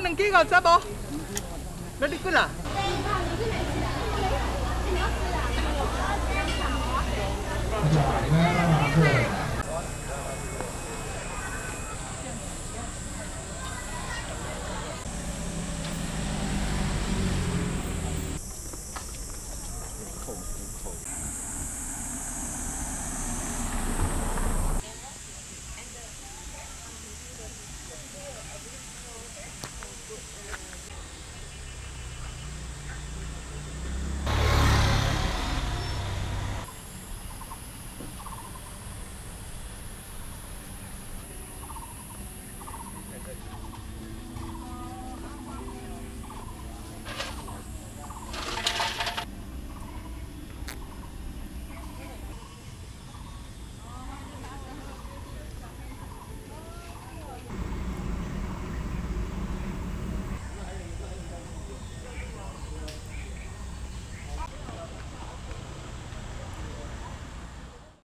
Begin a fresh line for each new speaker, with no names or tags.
能给我吃不？那你过来。Thank you. 恐惧。